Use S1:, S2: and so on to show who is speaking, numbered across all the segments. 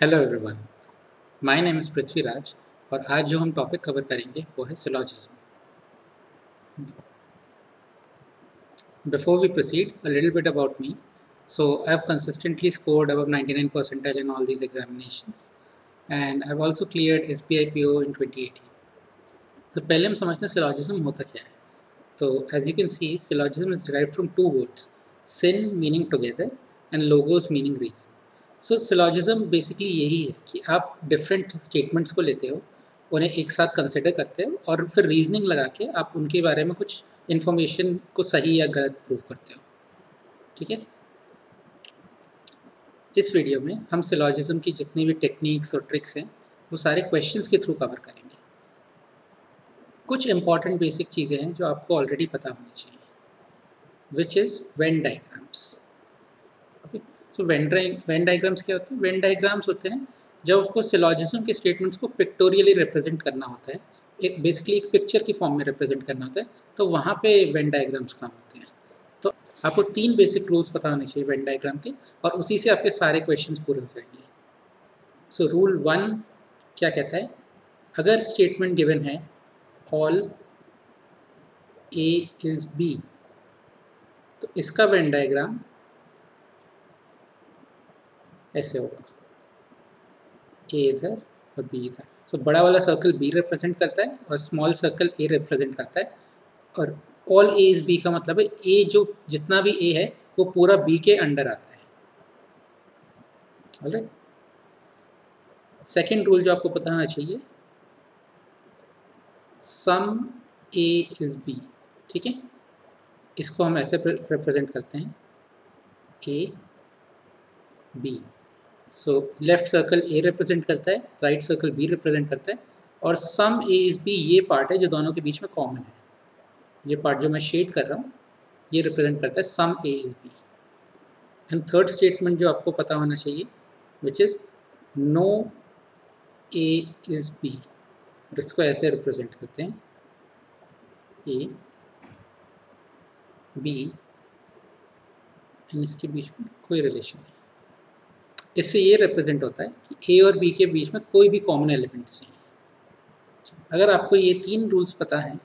S1: Hello everyone my name is Prithviraj और आज जो हम टॉपिक कवर करेंगे वो है syllogism before we proceed, a little bit about me. So, i've consistently scored above 99 percentile in all these examinations and i've also cleared SBIPO in 2018 तो पहले हम समझते हैं सिलॉजिज्म होता क्या है. तो as you can see syllogism is derived from two words syn meaning together and logos meaning reason so syllogism basically यही है कि आप डिफरेंट स्टेटमेंट्स को लेते हो, उन्हें एक साथ कंसिडर करते हो और फिर रीजनिंग लगा के आप उनके बारे में कुछ इन्फॉर्मेशन को सही या गलत प्रूव करते हो। ठीक है? इस वीडियो में हम सिलॉजिज्म की जितनी भी टेक्निक्स और ट्रिक्स हैं, वो सारे क्वेश्चंस के थ्रू कवर करेंगे। कुछ इंपॉर्टेंट बेसिक चीज़ें हैं जो आपको ऑलरेडी पता होनी चाहिए which is Venn diagrams okay so Venn Venn diagrams क्या होते हैं? वेन डाइग्राम्स होते हैं जब आपको सिलॉजिज्म के स्टेटमेंट्स को पिक्टोरियली रिप्रेजेंट करना होता है, एक बेसिकली एक पिक्चर की फॉर्म में रिप्रेजेंट करना होता है तो वहाँ पे वेन डायग्राम्स काम होते हैं। तो आपको तीन बेसिक रूल्स पता होने चाहिए वेन डायग्राम के और उसी से आपके सारे क्वेश्चंस पूरे हो जाएँगे। सो रूल वन क्या कहता है? अगर स्टेटमेंट गिवन है ऑल ए इज़ बी तो इसका वेन डायग्राम ऐसे होगा। ए इधर और बी इधर। सो बड़ा वाला सर्कल बी रिप्रेजेंट करता है और स्मॉल सर्कल ए रिप्रेजेंट करता है। और ऑल ए इज़ बी का मतलब है ए जो जितना भी ए है, वो पूरा बी के अंडर आता है। सेकेंड रूल जो आपको पता होना चाहिए सम ए इज़ बी ठीक है? इसको हम ऐसे रिप्रेजेंट करते हैं। A B so left circle A represent करता है राइट सर्कल बी रिप्रेजेंट करता है और सम ए इज़ बी ये पार्ट है जो दोनों के बीच में कॉमन है। ये पार्ट जो मैं शेड कर रहा हूँ, ये रिप्रेजेंट करता है some A is B and third statement जो आपको पता होना चाहिए which is no A is B और इसको ऐसे रिप्रेजेंट करते हैं। ए बी एंड इसके बीच में कोई रिलेशन नहीं। इससे ये रिप्रेजेंट होता है कि ए और बी के बीच में कोई भी कॉमन एलिमेंट्स नहीं अगर आपको ये तीन रूल्स पता हैं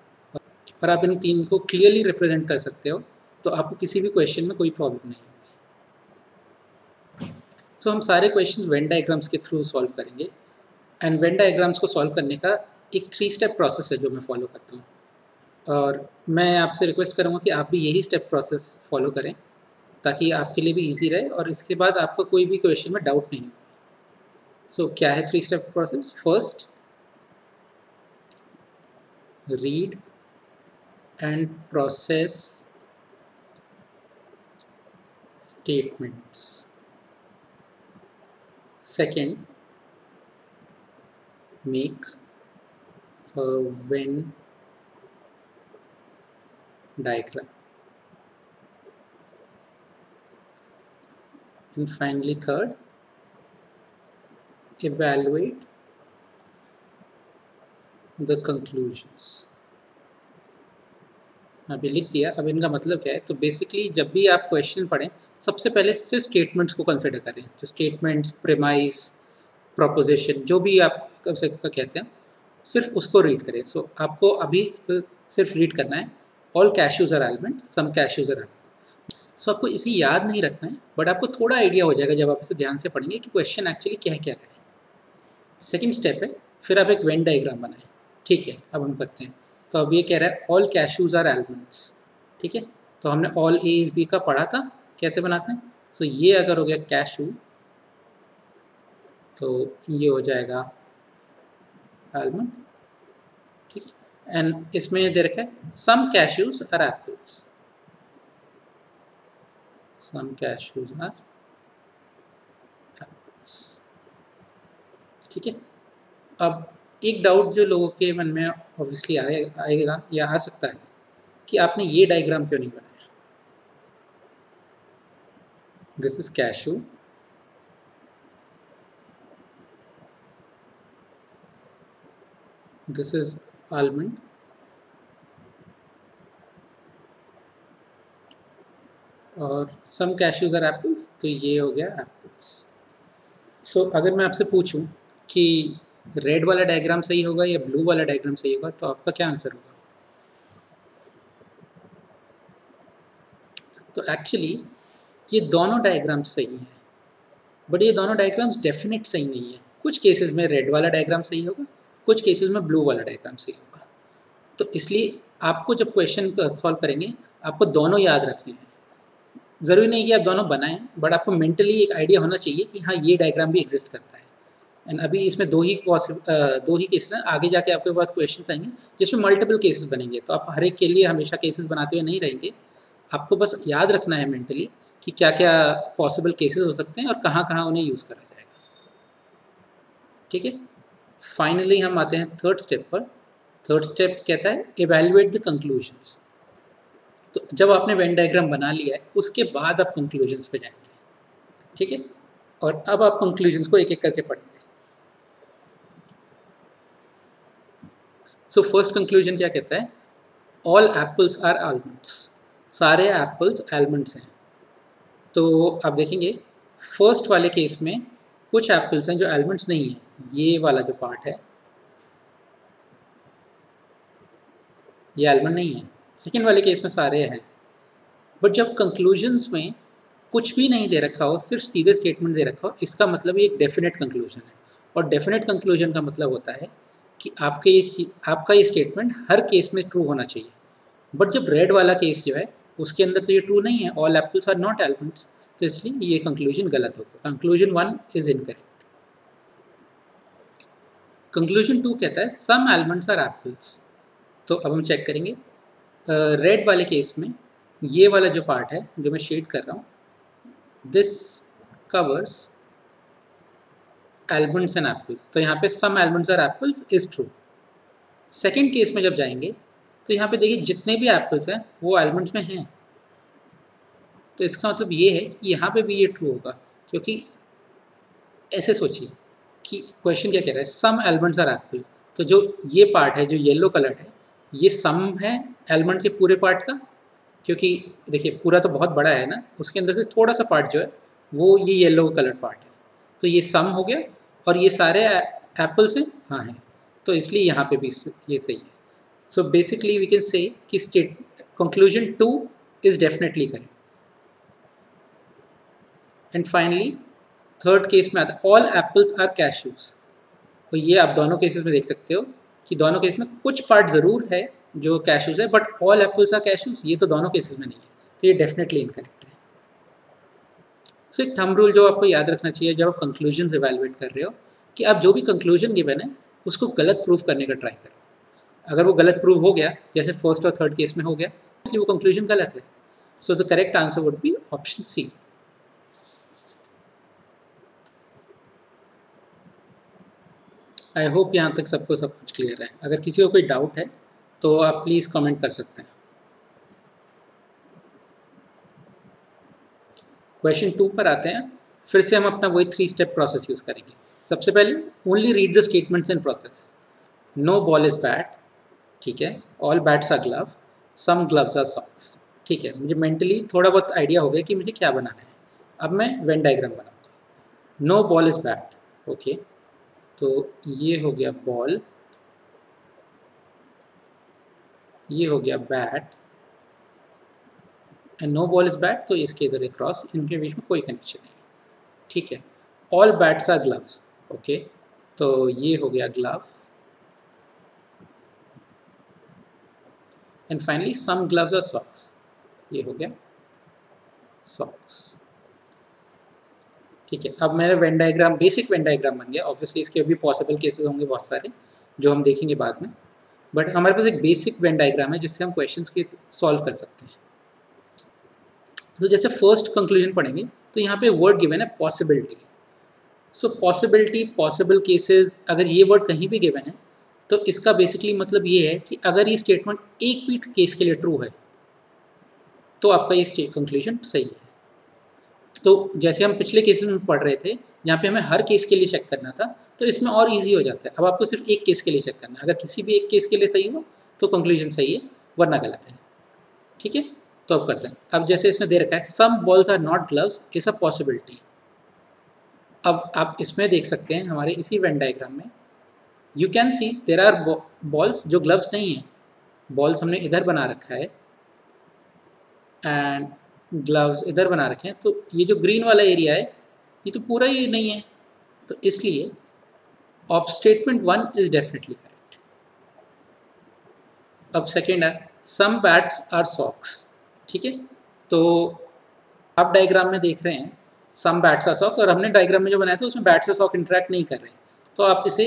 S1: और आप इन तीन को क्लियरली रिप्रेजेंट कर सकते हो तो आपको किसी भी क्वेश्चन में कोई प्रॉब्लम नहीं होगी। सो so, हम सारे क्वेश्चन वेन डायग्राम्स के थ्रू सॉल्व करेंगे। एंड वेन डायग्राम्स को सॉल्व करने का एक थ्री स्टेप प्रोसेस है जो मैं फॉलो करता हूँ। और मैं आपसे रिक्वेस्ट करूँगा कि आप भी यही स्टेप प्रोसेस फॉलो करें। ताकि आपके लिए भी इजी रहे और इसके बाद आपको कोई भी क्वेश्चन में डाउट नहीं होगी। सो so, क्या है three step process first read and process statements second make Venn diagram. And finally third evaluate the conclusions. अभी लिख दिया। अब इनका मतलब क्या है? तो बेसिकली जब भी आप क्वेश्चन पढ़ें सबसे पहले सिर्फ़ स्टेटमेंट्स को कंसिडर करें। जो स्टेटमेंट्स प्रेमाइज प्रोपोजिशन जो भी आप कहते हैं सिर्फ़ उसको रीड करें। सो so, आपको अभी सिर्फ़ रीड करना है। All cashews are almond some cashews are so आपको इसे याद नहीं रखना है बट आपको थोड़ा आइडिया हो जाएगा जब आप इसे ध्यान से पढ़ेंगे कि क्वेश्चन एक्चुअली क्या क्या है। सेकेंड स्टेप है फिर आप एक वेन डाइग्राम बनाएँ। ठीक है अब हम करते हैं। तो अब ये कह रहा है ऑल कैशूज आर एलिमेंट्स ठीक है तो हमने ऑल ए इज़ बी का पढ़ा था कैसे बनाते हैं? सो so, ये अगर हो गया कैशू तो ये हो जाएगा एलमेंट ठीक है एंड इसमें दे रखा है some cashews are apples some cashews are apples ठीक है. अब एक डाउट जो लोगों के मन में ऑब्वियसली आए, आएगा, या आ सकता है कि आपने ये डायग्राम क्यों नहीं बनाया? This is cashew this is almond. और सम कैशूज आर एप्पल्स तो ये हो गया एप्पल्स सो so, अगर मैं आपसे पूछूँ कि रेड वाला डायग्राम सही होगा या ब्लू वाला डायग्राम सही होगा तो आपका क्या आंसर होगा? तो एक्चुअली ये दोनों डायग्राम सही हैं बट ये दोनों डायग्राम्स डेफिनेट सही नहीं है. कुछ केसेस में रेड वाला डायग्राम सही होगा कुछ केसेस में ब्लू वाला डायग्राम सही होगा. तो इसलिए आपको जब क्वेश्चन सॉल्व करेंगे आपको दोनों याद रखने हैं. ज़रूरी नहीं कि आप दोनों बनाएँ बट आपको मेंटली एक आइडिया होना चाहिए कि हाँ ये डायग्राम भी एग्जिस्ट करता है। एंड अभी इसमें दो ही दो ही केसेस हैं। आगे जाके आपके पास क्वेश्चन आएँगे, जिसमें मल्टीपल केसेस बनेंगे। तो आप हर एक के लिए हमेशा केसेस बनाते हुए नहीं रहेंगे। आपको बस याद रखना है मेंटली कि क्या क्या पॉसिबल केसेस हो सकते हैं और कहाँ कहाँ उन्हें यूज़ करा जाएगा। ठीक है? फाइनली हम आते हैं थर्ड स्टेप पर। थर्ड स्टेप कहता है एवेल्युएट द कंक्लूजन्स तो जब आपने वेन डायग्राम बना लिया है, उसके बाद आप कंक्लूजन्स पे जाएँगे। ठीक है? और अब आप कंक्लूजन्स को एक एक करके पढ़ेंगे। सो फ़र्स्ट कंक्लूजन क्या कहता है? ऑल एप्पल्स आर आलमंड्स सारे एप्पल्स आलमंड्स हैं। तो आप देखेंगे फ़र्स्ट वाले केस में कुछ एप्पल्स हैं जो आलमंड्स नहीं हैं। ये वाला जो पार्ट है, ये आलमंड नहीं है। सेकेंड वाले केस में सारे हैं। बट जब कंक्लूजन्स में कुछ भी नहीं दे रखा हो, सिर्फ़ सीधे स्टेटमेंट दे रखा हो, इसका मतलब ये एक डेफिनेट कंक्लूजन है। और डेफिनेट कंक्लूजन का मतलब होता है कि आपके ये आपका ये स्टेटमेंट हर केस में ट्रू होना चाहिए। बट जब रेड वाला केस जो है, उसके अंदर तो ये ट्रू नहीं है all apples are not almonds तो इसलिए ये कंक्लूजन गलत होगा। Conclusion one is incorrect conclusion two कहता है सम एलमेंट्स आर एप्पल्स तो अब हम चेक करेंगे। रेड वाले केस में ये वाला जो पार्ट है, जो मैं शेड कर रहा हूँ this covers almonds and apples तो यहाँ पे some almonds are apples is true second case में जब जाएँगे तो यहाँ पे देखिए जितने भी एप्पल्स हैं, वो एल्बंड्स में हैं। तो इसका मतलब ये है कि यहाँ पे भी ये ट्रू होगा, क्योंकि ऐसे सोचिए कि क्वेश्चन क्या कह रहा है? सम एल्बंड्स आर एप्पल तो जो ये पार्ट है, जो येलो कलर है ये सम है एलमंड के पूरे पार्ट का, क्योंकि देखिए पूरा तो बहुत बड़ा है ना, उसके अंदर से थोड़ा सा पार्ट जो है, वो ये येलो कलर पार्ट है। तो ये सम हो गया और ये सारे एप्पल्स हैं हाँ हैं। तो इसलिए यहाँ पे भी ये सही है। So basically we can say कि state conclusion two is definitely correct and finally third case में आता ऑल एप्पल्स आर कैशूज तो ये आप दोनों केसेस में देख सकते हो। कि दोनों केस में कुछ पार्ट ज़रूर है जो कैशूज है but all apples are cashews ये तो दोनों केसेस में नहीं है। तो ये डेफिनेटली इनकरेक्ट है। सो एक थम रूल जो आपको याद रखना चाहिए, जब आप कंक्लूजन एवेलुएट कर रहे हो, कि आप जो भी कंक्लूजन गिवन है, उसको गलत प्रूफ करने का ट्राई करो। अगर वो गलत प्रूव हो गया, जैसे फ़र्स्ट और थर्ड केस में हो गया, इसलिए वो कंक्लूजन गलत है। So the correct answer would be option C I hope यहाँ तक सबको सब कुछ क्लियर है। अगर किसी को कोई डाउट है तो आप प्लीज़ कमेंट कर सकते हैं। क्वेश्चन टू पर आते हैं। फिर से हम अपना वही थ्री स्टेप प्रोसेस यूज़ करेंगे। सबसे पहले only read the statements in process no ball is bat ठीक है? All bats are glove some gloves are socks ठीक है? मुझे मेंटली थोड़ा बहुत आइडिया हो गया कि मुझे क्या बनाना है। अब मैं वेन डाइग्राम बनाऊँगा। No ball is bat okay तो ये हो गया बॉल ये हो गया bat and no ball is bat तो इसके इधर क्रॉस इनके बीच में कोई कनेक्शन नहीं। ठीक है? All bats are gloves okay तो ये हो गया glove and finally some gloves are socks ये हो गया सॉक्स ठीक है। अब मेरा Venn diagram basic Venn diagram बन गया। ऑब्वियसली इसके अभी पॉसिबल केसेस होंगे बहुत सारे, जो हम देखेंगे बाद में। बट हमारे पास एक बेसिक वेन डायग्राम है, जिससे हम क्वेश्चन के सॉल्व कर सकते हैं। तो जैसे फ़र्स्ट कंक्लूजन पढ़ेंगे तो यहाँ पे वर्ड गिवन है possibility so possibility possible cases अगर ये वर्ड कहीं भी गिवन है तो इसका बेसिकली मतलब ये है कि अगर ये स्टेटमेंट एक भी केस के लिए ट्रू है तो आपका ये कंक्लूजन सही है। तो जैसे हम पिछले केसेस में पढ़ रहे थे जहाँ पे हमें हर केस के लिए चेक करना था तो इसमें और इजी हो जाता है। अब आपको सिर्फ़ एक केस के लिए चेक करना है। अगर किसी भी एक केस के लिए सही हो तो कंक्लूजन सही है, वरना गलत है। ठीक है? तो अब करते हैं। अब जैसे इसमें दे रखा है some balls are not gloves is a possibility अब आप इसमें देख सकते हैं, हमारे इसी वेन डायग्राम में you can see there are balls जो ग्लव्स नहीं हैं। बॉल्स हमने इधर बना रखा है एंड ग्लव्स इधर बना रखे हैं तो ये जो ग्रीन वाला एरिया है, ये तो पूरा ही नहीं है। तो इसलिए of statement one is definitely correct अब सेकेंड है सम बैट्स आर सॉक्स ठीक है? तो आप डायग्राम में देख रहे हैं सम बैट्स आर सॉक्स और हमने डायग्राम में जो बनाया था, उसमें बैट्स और सॉक इंटरेक्ट नहीं कर रहे तो आप इसे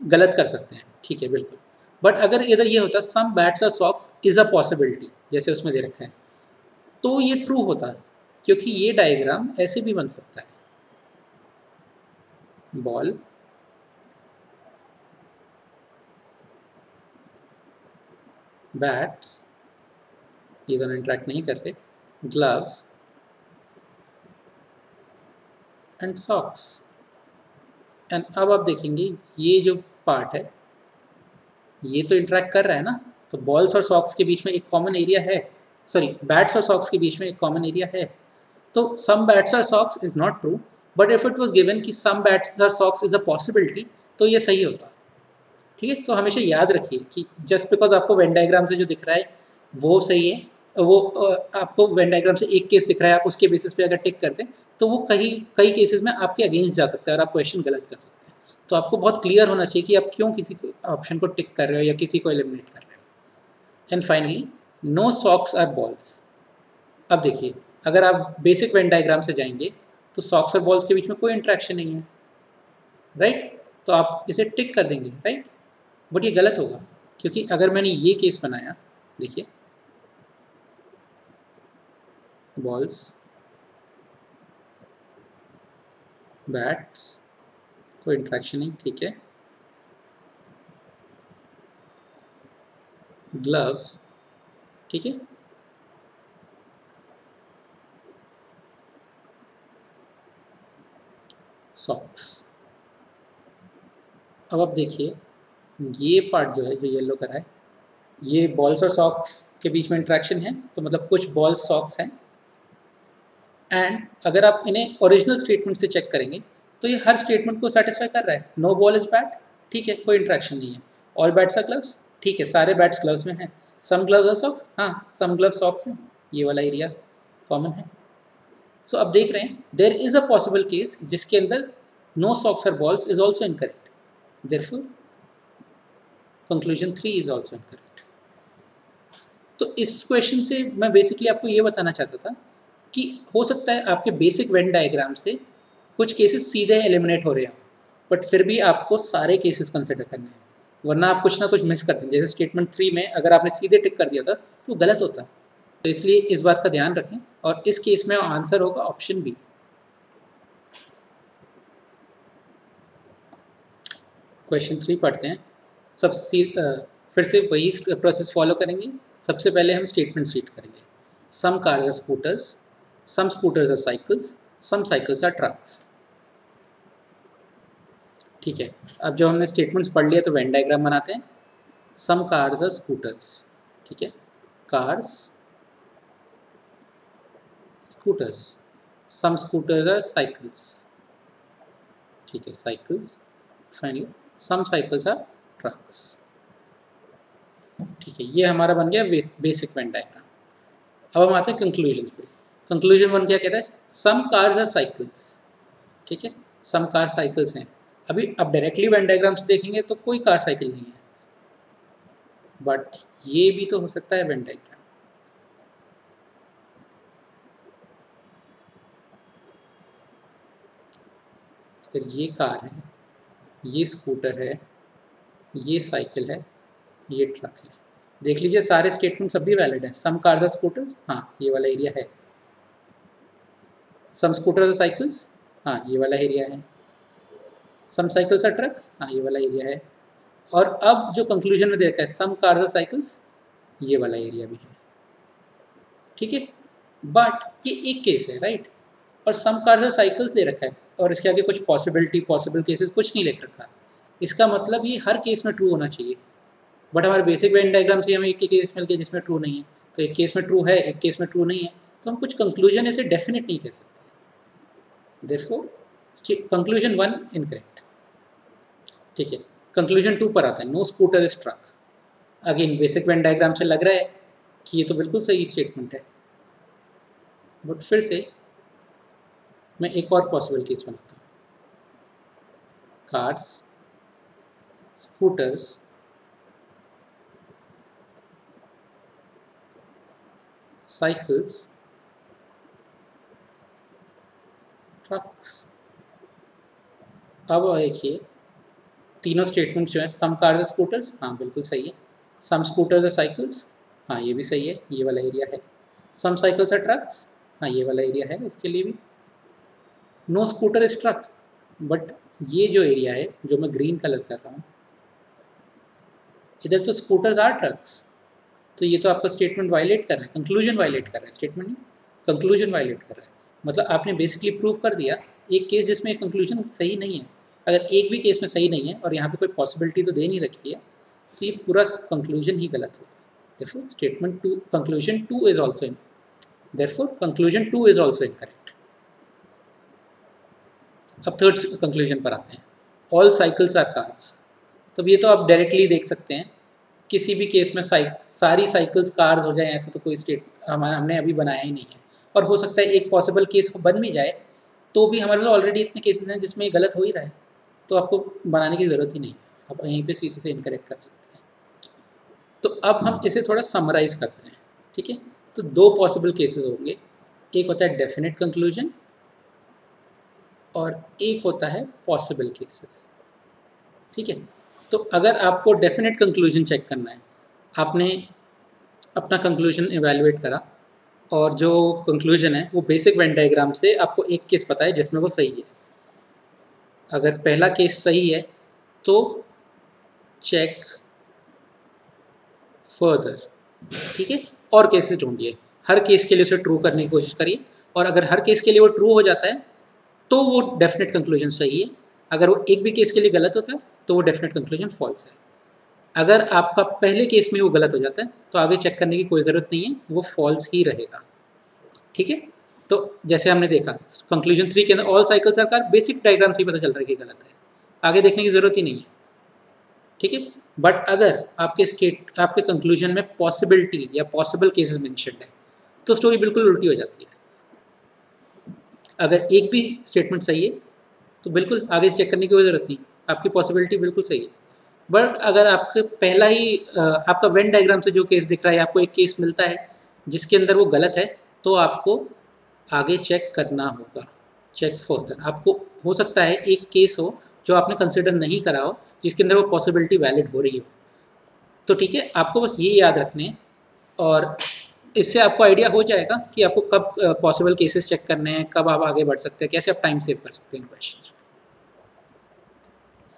S1: गलत कर सकते हैं, ठीक है, बिल्कुल। बट अगर इधर ये होता some bats are socks is a possibility जैसे उसमें दे रखा है। तो ये ट्रू होता है, क्योंकि ये डायग्राम ऐसे भी बन सकता है। बॉल बैट ये दोनों इंट्रैक्ट नहीं कर रहे ग्लव्स एंड सॉक्स एंड अब आप देखेंगे, ये जो पार्ट है, ये तो इंट्रैक्ट कर रहा है ना? तो बॉल्स और सॉक्स के बीच में एक कॉमन एरिया है। सॉरी बैट्स और सॉक्स के बीच में एक कॉमन एरिया है। तो सम बैट्स और socks is not true but if it was given कि सम बैट्स और सॉक्स इज़ अ पॉसिबिलिटी तो ये सही होता। ठीक है? तो हमेशा याद रखिए कि जस्ट बिकॉज़ आपको वेन डायग्राम से जो दिख रहा है, वो सही है। वो आपको वेन डायग्राम से एक केस दिख रहा है, आप उसके बेसिस पे अगर टिक करते हैं तो वो कई कई केसेस में आपके अगेंस्ट जा सकता है और आप क्वेश्चन गलत कर सकते हैं। तो आपको बहुत क्लियर होना चाहिए कि आप क्यों किसी ऑप्शन को टिक कर रहे हो या किसी को एलिमिनेट कर रहे हो। And finally no socks are balls अब देखिए, अगर आप बेसिक वेन डायग्राम से जाएँगे तो सॉक्स और बॉल्स के बीच में कोई इंट्रैक्शन नहीं है राइट तो आप इसे टिक कर देंगे राइट बट ये गलत होगा, क्योंकि अगर मैंने ये केस बनाया, देखिए बॉल्स बैट्स कोई इंट्रैक्शन नहीं, ठीक है? ग्लव्स ठीक है? सॉक्स अब आप देखिए, ये पार्ट जो है, जो येलो करा है, ये बॉल्स और सॉक्स के बीच में इंट्रैक्शन है तो मतलब कुछ बॉल्स सॉक्स हैं। एंड अगर आप इन्हें ओरिजिनल स्टेटमेंट से चेक करेंगे तो ये हर स्टेटमेंट को सेटिस्फाई कर रहा है। नो बॉल इज़ बैट ठीक है, कोई इंट्रैक्शन नहीं है। ऑल बैट्स आर ग्लव्स ठीक है, सारे बैट्स ग्लव्स में हैं। सम ग्लव्स और सॉक्स हाँ सम ग्लव्स सॉक्स हैं। ये वाला एरिया कॉमन है। सो so, अब देख रहे हैं there is a possible case जिसके अंदर नो सॉक्स और balls is also incorrect therefore conclusion three is also incorrect तो इस क्वेश्चन से मैं बेसिकली आपको ये बताना चाहता था कि हो सकता है आपके बेसिक वेन डायग्राम से कुछ केसेस सीधे एलिमिनेट हो रहे हैं बट फिर भी आपको सारे केसेस कंसिडर करने हैं। वरना आप कुछ ना कुछ मिस करते हैं। जैसे स्टेटमेंट थ्री में अगर आपने सीधे टिक कर दिया था तो गलत होता तो इसलिए इस बात का ध्यान रखें और इस केस में आंसर होगा ऑप्शन बी क्वेश्चन थ्री पढ़ते हैं। सब सी फिर से वही प्रोसेस फॉलो करेंगे। सबसे पहले हम स्टेटमेंट रीड करेंगे। Some cars are scooters some scooters are cycles some cycles are trucks ठीक है। अब जब हमने स्टेटमेंट्स पढ़ लिया तो वेन डायग्राम बनाते हैं। सम कार्स आर स्कूटर्स ठीक है। Cars scooters some scooters are cycles ठीक है cycles finally some cycles are trucks ठीक है। ये हमारा बन गया बेसिक वेन डायग्राम अब हम आते हैं कंक्लूजन पे। कंक्लूजन बन क्या कहता है सम कार्स आर साइकिल्स ठीक है। सम कार साइकिल्स हैं। अभी अब डायरेक्टली वेन डायग्राम से देखेंगे तो कोई कार साइकिल नहीं है। बट ये भी तो हो सकता है वेन डायग्राम अगर ये कार है, ये स्कूटर है, ये साइकिल है, ये ट्रक है। देख लीजिए, सारे स्टेटमेंट सभी वैलिड हैं। सम कार्स आर स्कूटर्स हाँ ये वाला एरिया है। सम स्कूटर्स साइकिल्स हाँ ये वाला एरिया है। सम साइकिल्स आर ट्रक्स हाँ ये वाला एरिया है। और अब जो कंक्लूजन में देखा है सम कार्स और साइकिल्स ये वाला एरिया भी है। ठीक है? बट ये एक केस है राइट और सम कार्स और साइकिल्स दे रखा है। और इसके आगे कुछ पॉसिबिलिटी पॉसिबल केसेस कुछ नहीं लिख रखा। इसका मतलब ये हर केस में ट्रू होना चाहिए। बट हमारे बेसिक वेन डायग्राम से हमें एक केस मिल गया जिसमें ट्रू नहीं है। तो एक केस में ट्रू है, एक केस में ट्रू नहीं है। तो हम कुछ कंक्लूजन ऐसे डेफिनेट नहीं कह सकते। कंक्लूजन वन इनकरेक्ट ठीक है कंक्लूजन टू पर आता है no scooter is truck again basic Venn diagram से लग रहा है कि ये तो बिल्कुल सही स्टेटमेंट है। बट फिर से मैं एक और पॉसिबल केस बनाता हूँ। कार्स स्कूटर्स cycles ट्रक्स अब देखिए तीनों स्टेटमेंट जो है सम कार्स स्कूटर्स हाँ बिल्कुल सही है। सम स्कूटर्स और साइकिल्स हाँ ये भी सही है, ये वाला एरिया है। सम साइकिल्स और ट्रक्स हाँ ये वाला एरिया है उसके लिए भी। No scooter is truck but ये जो एरिया है, जो मैं ग्रीन कलर कर रहा हूँ, इधर तो स्कूटर्स आर ट्रक्स तो ये तो आपका स्टेटमेंट वायलेट कर रहा है कंक्लूजन वायलेट कर रहा है स्टेटमेंट नहीं कंक्लूजन वायलेट कर रहा है। मतलब आपने बेसिकली प्रूव कर दिया, एक केस जिसमें कंक्लूजन सही नहीं है अगर एक भी केस में सही नहीं है और यहाँ पे कोई पॉसिबिलिटी तो दे नहीं रखी है तो ये पूरा कंक्लूजन ही गलत होगा। Therefore statement two conclusion two is also therefore conclusion two is also incorrect अब थर्ड कंक्लूजन पर आते हैं। ऑल साइकिल्स आर कार्स तब ये तो आप डायरेक्टली देख सकते हैं, किसी भी केस में साइक सारी साइकिल्स कार्स हो जाए, ऐसा तो कोई स्टेट हमारा हमने अभी बनाया ही नहीं है। और हो सकता है एक पॉसिबल केस को बन भी जाए तो भी हमारे पास ऑलरेडी इतने केसेस हैं जिसमें ये गलत हो ही रहा है। तो आपको बनाने की ज़रूरत ही नहीं है। आप यहीं पे सीधे से इनकरेक्ट कर सकते हैं। तो अब हम इसे थोड़ा समराइज़ करते हैं, ठीक है? तो दो पॉसिबल केसेस होंगे। एक होता है डेफिनेट कंक्लूजन और एक होता है पॉसिबल केसेस ठीक है? तो अगर आपको डेफिनेट कंक्लूजन चेक करना है, आपने अपना कंक्लूजन इवेलुएट करा और जो कंक्लूजन है, वो बेसिक वेन डायग्राम से आपको एक केस पता है जिसमें वो सही है। अगर पहला केस सही है तो चेक फर्दर ठीक है? और केसेस ढूंढिए। हर केस के लिए उसे ट्रू करने की कोशिश करिए। और अगर हर केस के लिए वो ट्रू हो जाता है तो वो डेफिनेट कंक्लूजन सही है। अगर वो एक भी केस के लिए गलत होता है तो वो डेफिनेट कंक्लूजन फॉल्स है। अगर आपका पहले केस में वो गलत हो जाता है तो आगे चेक करने की कोई ज़रूरत नहीं है, वो फॉल्स ही रहेगा। ठीक है? तो जैसे हमने देखा कंक्लूजन थ्री के अंदर all cycle are cars basic diagram से ही पता चल रहा है कि गलत है। आगे देखने की ज़रूरत ही नहीं है। ठीक है? बट अगर आपके स्टेट आपके कंक्लूजन में पॉसिबिलिटी या पॉसिबल केसेस मैंशन है तो स्टोरी बिल्कुल उल्टी हो जाती है। अगर एक भी स्टेटमेंट सही है तो बिल्कुल आगे चेक करने की कोई ज़रूरत नहीं। आपकी पॉसिबिलिटी बिल्कुल सही है। बट अगर आपके पहला ही आपका वेन डायग्राम से जो केस दिख रहा है आपको एक केस मिलता है, जिसके अंदर वो गलत है तो आपको आगे चेक करना होगा। चेक फर्दर आपको हो सकता है एक केस हो जो आपने कंसिडर नहीं करा हो, जिसके अंदर वो पॉसिबिलिटी वैलिड हो रही हो। तो ठीक है, आपको बस ये याद रखने और इससे आपको आइडिया हो जाएगा कि आपको कब पॉसिबल केसेस चेक करने हैं, कब आप आगे बढ़ सकते हैं, कैसे आप टाइम सेव कर सकते हैं क्वेश्चन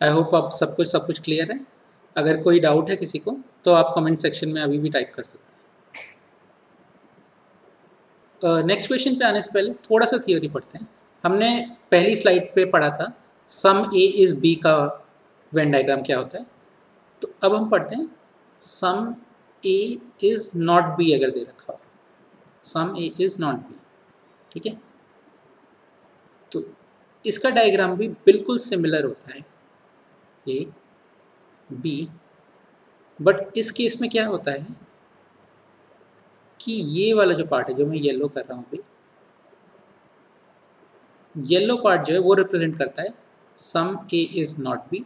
S1: आई होप आप सब कुछ सब कुछ क्लियर है। अगर कोई डाउट है किसी को तो आप कमेंट सेक्शन में अभी भी टाइप कर सकते हैं। नेक्स्ट क्वेश्चन पे आने से पहले थोड़ा सा थियोरी पढ़ते हैं। हमने पहली स्लाइड पे पढ़ा था सम ए इज़ बी का वेन डायग्राम क्या होता है? तो अब हम पढ़ते हैं some A is not B अगर दे रखा हो। Some A is not B ठीक है? तो इसका डायग्राम भी बिल्कुल सिमिलर होता है ए बी बट इस केस में क्या होता है? कि ये वाला जो पार्ट है, जो मैं येलो कर रहा हूँ अभी येलो पार्ट जो है वो रिप्रेजेंट करता है some A is not B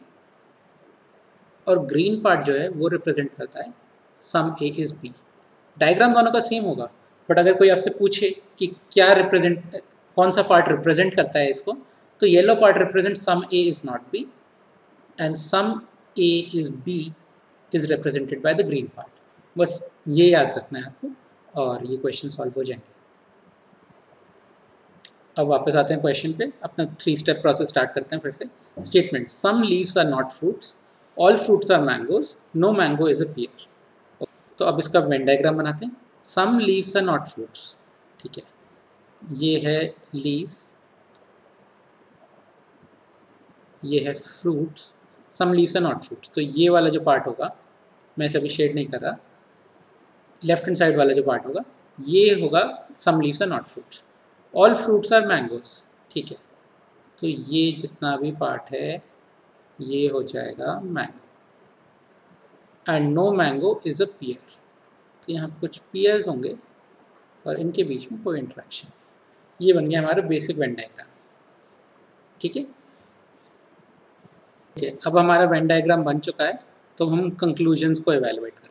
S1: और ग्रीन पार्ट जो है वो रिप्रेजेंट करता है some A is B diagram दोनों का सेम होगा बट अगर कोई आपसे पूछे कि क्या रिप्रेजेंट कौन सा पार्ट रिप्रेजेंट करता है इसको तो yellow part represent some A is not B and sum a is b is represented by the green part बस ये याद रखना है आपको। और ये क्वेश्चन सॉल्व हो जाएँगे। अब वापस आते हैं क्वेश्चन पे। अपना थ्री स्टेप प्रोसेस स्टार्ट करते हैं फिर से। Statement some leaves are not fruits all fruits are mangoes no mango is a pear तो अब इसका वेन डायग्राम बनाते हैं। Some leaves are not fruits ठीक है। ये है लीव्स ये है fruits some leaves are not fruits तो ये वाला जो पार्ट होगा, मैं इसे अभी शेड नहीं कर रहा। लेफ़्ट हैंड साइड वाला जो पार्ट होगा, ये होगा some leaves are not fruits all fruits are mangoes ठीक है? तो ये जितना भी पार्ट है, ये हो जाएगा mango and no mango is a pear तो यहाँ कुछ पियर्स होंगे और इनके बीच में कोई इंट्रैक्शन ये बन गया हमारा बेसिक वेन डायग्राम ठीक है? ठीक है, अब हमारा वेन डायग्राम बन चुका है तो हम कंक्लूजन्स को एवेलुएट करते हैं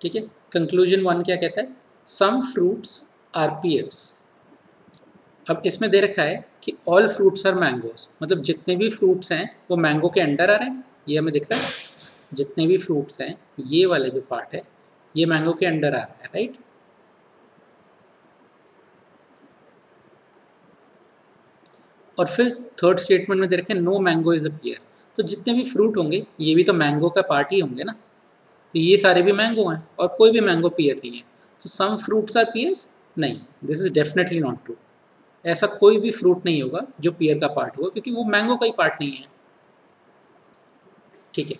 S1: ठीक है? कंक्लूजन वन क्या कहता है? सम फ्रूट्स आर पियर्स अब इसमें दे रखा है कि ऑल फ्रूट्स आर मैंगोज मतलब जितने भी फ्रूट्स हैं, वो मैंगो के अंडर आ रहे हैं। ये हमें दिख रहा है। जितने भी फ्रूट्स हैं, ये वाले जो पार्ट है, ये मैंगो के अंडर आ रहा है राइट और फिर थर्ड स्टेटमेंट में दे रखे no mango is a pear तो जितने भी फ्रूट होंगे, ये भी तो मैंगो का पार्ट ही होंगे ना। तो ये सारे भी मैंगो हैं और कोई भी मैंगो पियर नहीं है। तो सम फ्रूट्स आर पियर नहीं। This is definitely not true ऐसा कोई भी फ्रूट नहीं होगा जो पियर का पार्ट होगा, क्योंकि वो मैंगो का ही पार्ट नहीं है। ठीक है।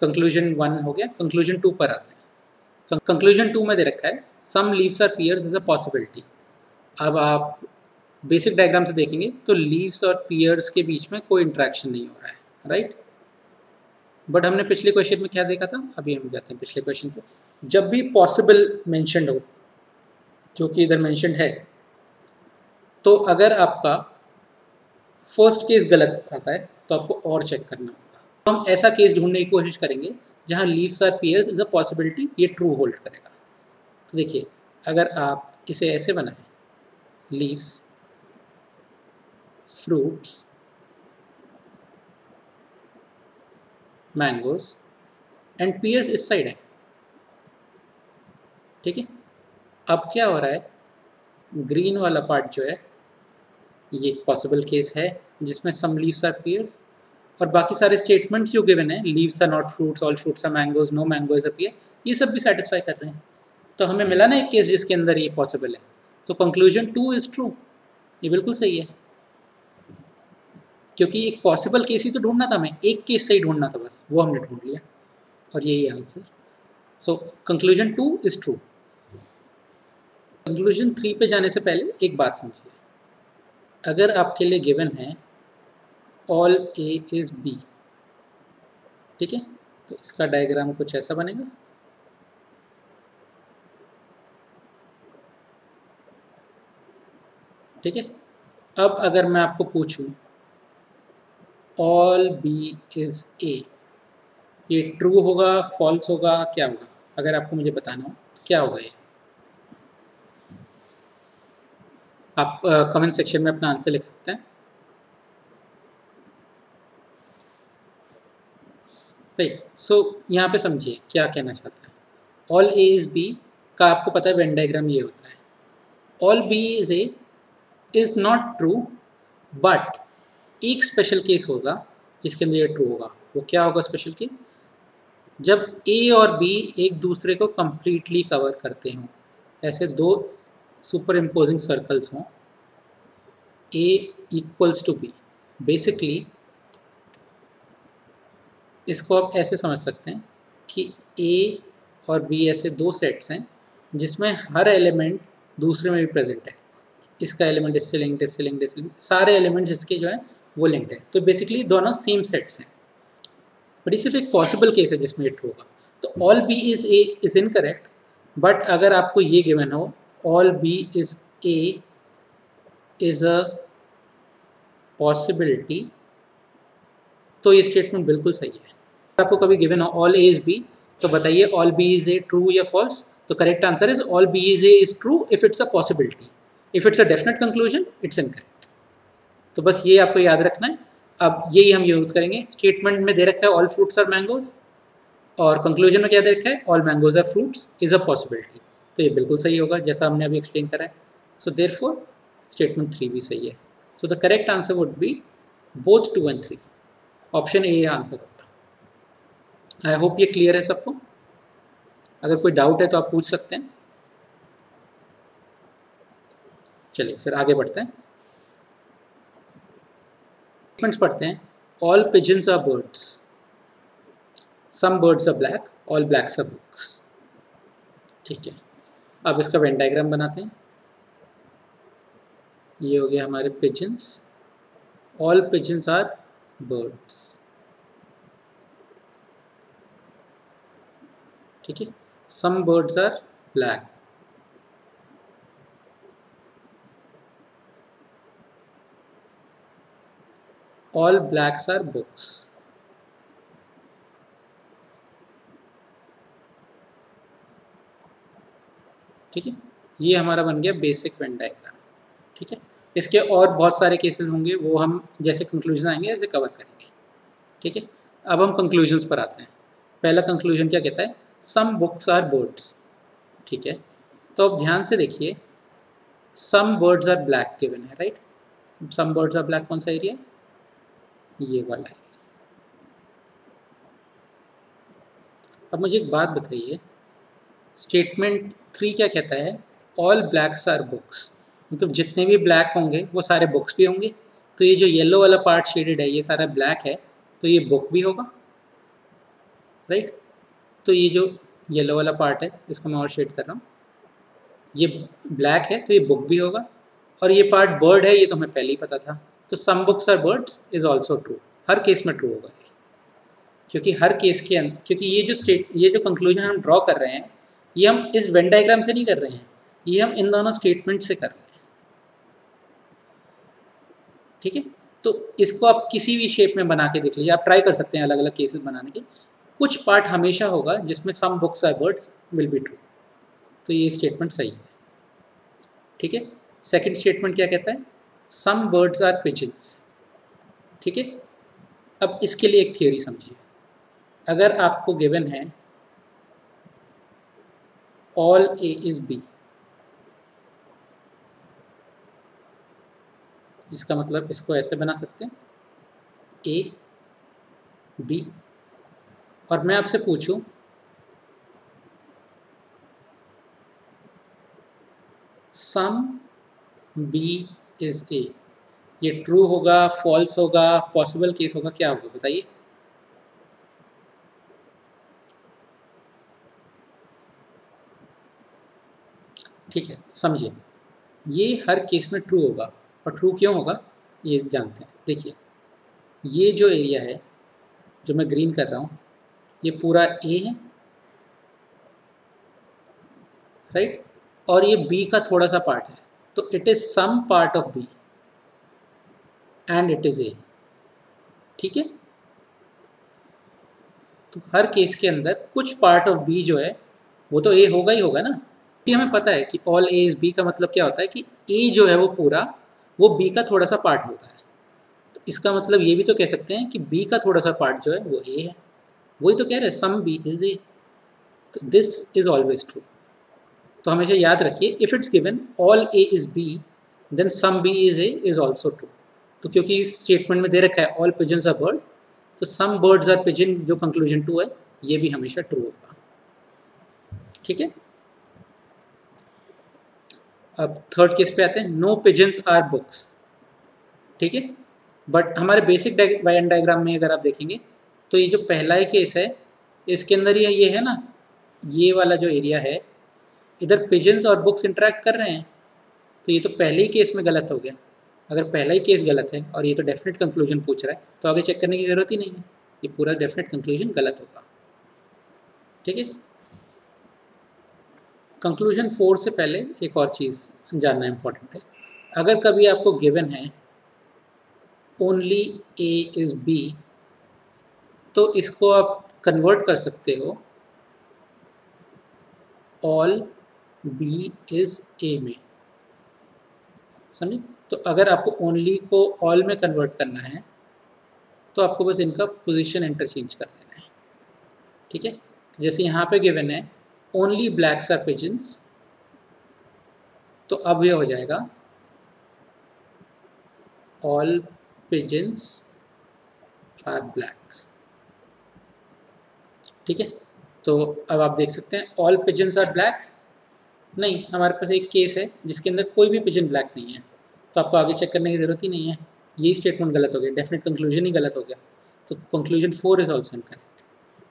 S1: कंक्लूजन वन हो गया। कंक्लूजन टू पर आते हैं। कंक्लूजन टू में दे रखा है। Some leaves are pears is a possibility अब आप बेसिक डायग्राम से देखेंगे तो लीव्स और पियर्स के बीच में कोई इंट्रैक्शन नहीं हो रहा है। राइट बट हमने पिछले क्वेश्चन में क्या देखा था? अभी हम जाते हैं पिछले क्वेश्चन पे। जब भी पॉसिबल मैंशनड हो, जो कि इधर मैंशनड है तो अगर आपका फ़र्स्ट केस गलत आता है तो आपको और चेक करना होगा। तो हम ऐसा केस ढूँढने की कोशिश करेंगे, जहाँ leaves are pears is a possibility ये ट्रू होल्ड करेगा। तो देखिए, अगर आप इसे ऐसे बनाएँ leaves fruits mangoes and pears इस साइड है। ठीक है? अब क्या हो रहा है? ग्रीन वाला पार्ट जो है, ये पॉसिबल केस है, जिसमें सम लीव्स आर पियर्स और बाकी सारे स्टेटमेंट्स जो गिवन है leaves are not fruits all fruits are mangoes no mango is pear ये सब भी सेटिस्फाई कर रहे हैं। तो हमें मिला ना एक केस जिसके अंदर ये पॉसिबल है। So conclusion two is true ये बिल्कुल सही है। क्योंकि एक पॉसिबल केस ही तो ढूंढना था हमें एक केस से ही ढूंढना था बस, वो हमने ढूंढ लिया। और यही answer so conclusion two is true conclusion three पे जाने से पहले एक बात समझिए। अगर आपके लिए गिवन है ऑल ए इज़ बी ठीक है? तो इसका डायग्राम कुछ ऐसा बनेगा। ठीक है? अब अगर मैं आपको पूछूँ ऑल बी इज़ ए ये ट्रू होगा फॉल्स होगा क्या होगा? अगर आपको मुझे बताना हो क्या होगा ये? आप कमेंट uh, सेक्शन में अपना आंसर लिख सकते हैं। राइट सो so, यहाँ पे समझिए क्या कहना चाहता है। ऑल ए इज़ बी का आपको पता है वेन डायग्राम ये होता है। All B is A is not true but एक स्पेशल केस होगा, जिसके अंदर ये ट्रू होगा। वो क्या होगा स्पेशल केस जब ए और बी एक दूसरे को कंप्लीटली कवर करते हों, ऐसे दो सुपर इम्पोजिंग सर्कल्स हों A equals to B basically इसको आप ऐसे समझ सकते हैं कि ए और बी ऐसे दो सेट्स हैं, जिसमें हर एलिमेंट दूसरे में भी प्रेजेंट है। इसका एलिमेंट इससे लिंक्ड इससे लिंक्ड इससे लिंक्ड सारे एलिमेंट्स इसके जो है वो लिंक्ड है। तो बेसिकली दोनों सेम सेट्स हैं। बट ये सिर्फ़ एक पॉसिबल केस है जिसमें इट होगा। तो all B is A is incorrect but अगर आपको ये गिवन हो all B is A is a possibility तो ये स्टेटमेंट बिल्कुल सही है। आपको कभी गिवन हो ऑल ए इज़ बी तो बताइए all B is A true या फॉल्स तो correct answer is all B is A is true if it's a possibility if it's a definite conclusion it's incorrect तो बस ये आपको याद रखना है। अब यही हम यूज़ करेंगे। स्टेटमेंट में दे रखा है ऑल फ्रूट्स आर मैंगोज और कंक्लूजन में क्या दे रखा है? All mangoes are fruits is a possibility तो ये बिल्कुल सही होगा, जैसा हमने अभी एक्सप्लेन करा है। So there four statement three भी सही है। So the correct answer would be both two and three option A answer होगा। आई होप ये क्लियर है सबको। अगर कोई डाउट है तो आप पूछ सकते हैं। चलिए, फिर आगे बढ़ते हैं। स्टेटमेंट्स पढ़ते हैं all pigeons are birds some birds are black all blacks are books ठीक है, अब इसका वेन डायग्राम बनाते हैं। ये हो गया हमारे pigeons all pigeons are birds ठीक है some birds are black all blacks are books ठीक है? ये हमारा बन गया बेसिक वेन डायग्राम ठीक है? इसके और बहुत सारे केसेस होंगे, वो हम जैसे कंक्लूजन आएँगे, ऐसे कवर करेंगे. ठीक है? अब हम कंक्लूजन्स पर आते हैं. पहला कंक्लूजन क्या कहता है? सम बुक्स आर बर्ड्स ठीक है? तो अब ध्यान से देखिए. Some birds are black given है right some birds are black कौन सा एरिया है ये वाला है। अब मुझे एक बात बताइए स्टेटमेंट थ्री क्या कहता है? ऑल ब्लैक्स आर बुक्स मतलब जितने भी ब्लैक होंगे, वो सारे बुक्स भी होंगे। तो ये जो येलो वाला पार्ट शेडेड है, ये सारा ब्लैक है तो ये बुक भी होगा? राइट तो ये जो येलो वाला पार्ट है, इसको मैं और शेड कर रहा हूँ। ये ब्लैक है तो ये बुक भी होगा। और ये पार्ट बर्ड है, ये तो हमें पहले ही पता था। तो some books are birds is also true her case में ट्रू होगा क्योंकि हर केस के अंदर क्योंकि ये जो स्टेट ये जो कंक्लूजन हम ड्रॉ कर रहे हैं, ये हम इस वेन डायग्राम से नहीं कर रहे हैं। ये हम इन दोनों स्टेटमेंट से कर रहे हैं। ठीक है? तो इसको आप किसी भी शेप में बना के देख लीजिए। आप ट्राई कर सकते हैं अलग अलग केसेस बनाने के। कुछ पार्ट हमेशा होगा जिसमें some books are birds will be true तो ये स्टेटमेंट सही है। ठीक है? सेकंड स्टेटमेंट क्या कहता है? सम बर्ड्स आर पिजन्स ठीक है? अब इसके लिए एक थियोरी समझिए। अगर आपको गिवन है ऑल ए इज़ बी इसका मतलब इसको ऐसे बना सकते हैं। ए बी और मैं आपसे पूछूँ सम बी इज़ ए ये ट्रू होगा फॉल्स होगा पॉसिबल केस होगा, क्या होगा, बताइए। ठीक है, समझिए। ये हर केस में ट्रू होगा, और ट्रू क्यों होगा, ये जानते हैं। देखिए, ये जो एरिया है, जो मैं ग्रीन कर रहा हूँ, ये पूरा ए है राइट और ये बी का थोड़ा सा पार्ट है। तो it is some part of B and it is A ठीक है? तो हर केस के अंदर कुछ पार्ट ऑफ़ बी जो है, वो तो ए होगा ही होगा ना? ये हमें पता है कि ऑल ए इज़ बी का मतलब क्या होता है कि ए जो है वो पूरा, वो बी का थोड़ा सा पार्ट होता है। तो इसका मतलब ये भी तो कह सकते हैं कि बी का थोड़ा सा पार्ट जो है वो ए है। वही तो कह रहे हैं सम बी इज़ ए तो दिस इज़ ऑलवेज ट्रू तो हमेशा याद रखिए if it's given all A is B then some B is A is also true तो क्योंकि स्टेटमेंट में दे रखा है ऑल पिजन्स आर बर्ड तो सम बर्ड्स आर पिजन जो कंक्लूजन टू है, ये भी हमेशा ट्रू होगा। ठीक है? अब थर्ड केस पे आते हैं नो पिजन्स आर बुक्स ठीक है? बट हमारे बेसिक वायन डायग्राम में अगर आप देखेंगे तो ये जो पहला ही केस है, इसके अंदर ये है ना, ये वाला जो एरिया है इधर पिजन्स और बुक्स इंटरेक्ट कर रहे हैं तो ये तो पहले ही केस में गलत हो गया। अगर पहला ही केस गलत है और ये तो डेफिनेट कंक्लूजन पूछ रहा है तो आगे चेक करने की ज़रूरत ही नहीं है। ये पूरा डेफिनेट कंक्लूजन गलत होगा। ठीक है? कंक्लूजन फोर से पहले एक और चीज़ जानना इम्पोर्टेंट है। अगर कभी आपको गिवन है ओनली ए इज़ बी तो इसको आप कन्वर्ट कर सकते हो। ऑल बी इज़ ए में। समझे? तो अगर आपको ओनली को ऑल में कन्वर्ट करना है तो आपको बस इनका पोजीशन इंटरचेंज कर देना है। ठीक है? तो जैसे यहाँ पे गिवन है ओनली ब्लैक्स आर पिजन्स तो अब ये हो जाएगा ऑल पिजन्स आर ब्लैक ठीक है? तो अब आप देख सकते हैं ऑल पिजन्स आर ब्लैक नहीं, हमारे पास एक केस है जिसके अंदर कोई भी पिजन ब्लैक नहीं है। तो आपको आगे चेक करने की ज़रूरत ही नहीं है। यही स्टेटमेंट गलत हो गया डेफिनेट कंक्लूजन ही गलत हो गया। तो conclusion four is also incorrect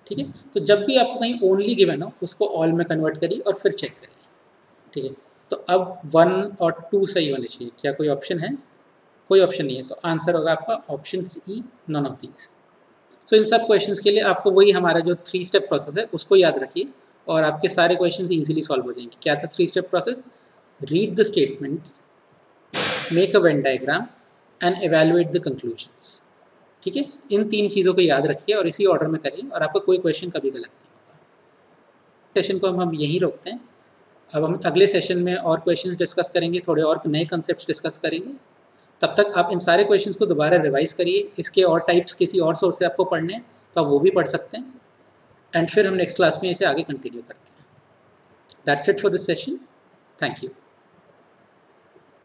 S1: ठीक है? तो जब भी आपको कहीं ओनली गिवन हो, उसको ऑल में कन्वर्ट करिए और फिर चेक करिए। ठीक है? तो अब वन और टू सही होने चाहिए। क्या कोई ऑप्शन है? कोई ऑप्शन नहीं है। तो आंसर होगा आपका option E none of these so इन सब क्वेश्चंस के लिए आपको वही हमारा जो थ्री स्टेप प्रोसेस है, उसको याद रखिए। और आपके सारे क्वेश्चन ईजिली सॉल्व हो जाएँगे। क्या था three step process read the statements make a Venn diagram and evaluate the conclusions ठीक है? इन तीन चीज़ों को याद रखिए और इसी ऑर्डर में करिए और आपका कोई क्वेश्चन कभी गलत नहीं होगा। सेशन को हम हम यहीं रोकते हैं। अब हम अगले सेशन में और क्वेश्चंस डिस्कस करेंगे, थोड़े और नए कंसेप्ट डिस्कस करेंगे। तब तक आप इन सारे क्वेश्चंस को दोबारा रिवाइज करिए। इसके और टाइप्स किसी और सोर्स से आपको पढ़ने हैं तो आप वो भी पढ़ सकते हैं। एंड फिर हम नेक्स्ट क्लास में इसे आगे कंटिन्यू करते हैं। That's it for this session thank you